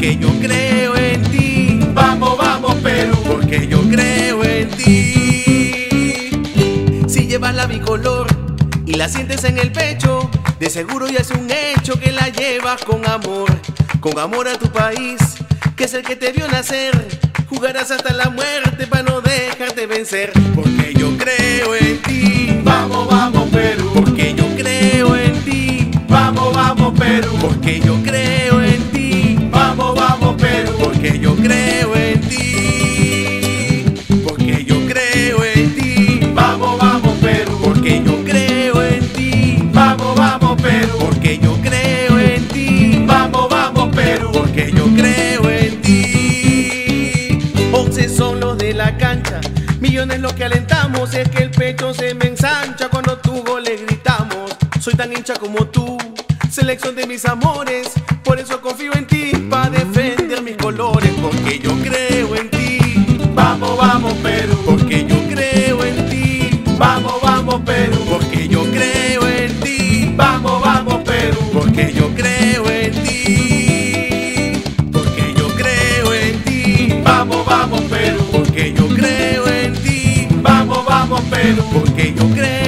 yo creo en ti. Vamos, vamos Perú. Porque yo creo en ti. Si llevas la bicolor y la sientes en el pecho, de seguro ya es un hecho que la llevas con amor, con amor a tu país, que es el que te vio nacer. Jugarás hasta la muerte para no dejarte vencer. Porque yo creo en ti. Vamos, vamos Perú. Porque yo creo en ti. Vamos, vamos Perú. Porque yo creo son los de la cancha. Millones lo que alentamos es que el pecho se me ensancha cuando tu gol le gritamos. Soy tan hincha como tú, selección de mis amores. Por eso confío en ti para defender mis colores, porque yo creo en ti. Vamos, vamos Perú, porque yo creo en ti. Vamos, vamos Perú, porque yo creo en ti. Vamos, vamos Perú, porque yo creo. porque yo creo